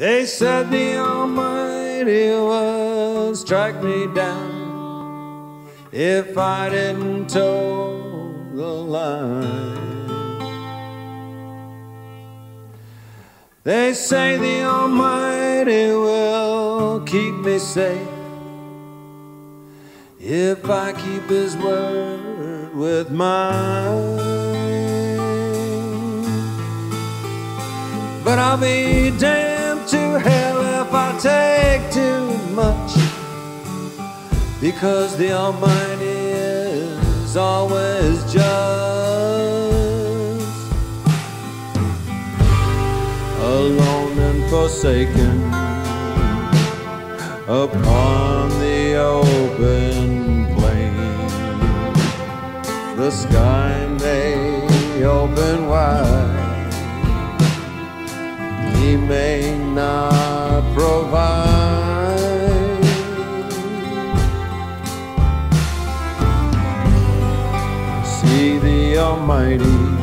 They said the Almighty would strike me down if I didn't toe the line. They say the Almighty will keep me safe if I keep His word with mine. But I'll be damned hell if I take too much because the Almighty is always just. Alone and forsaken upon the open plain, the sky may open wide. May not provide. See the Almighty.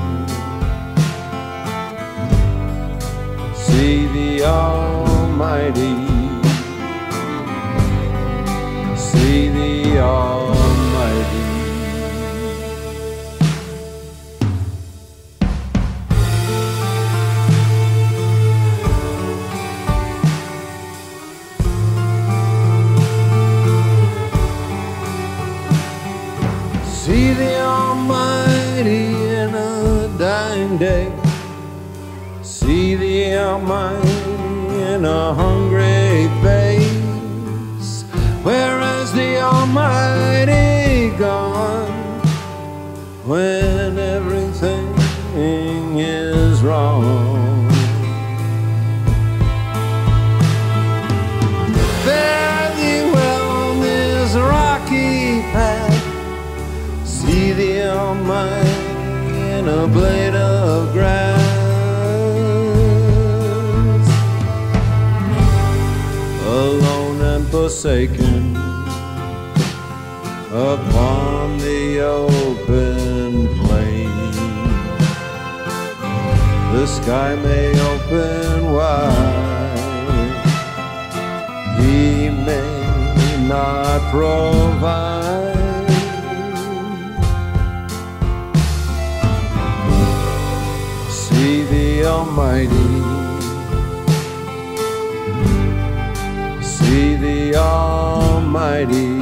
See the Almighty in a dying day. See the Almighty in a hungry face. Where is the Almighty gone when everything is wrong. The in a blade of grass. Alone and forsaken upon the open plain. The sky may open wide. He may not provide. Almighty. See the Almighty.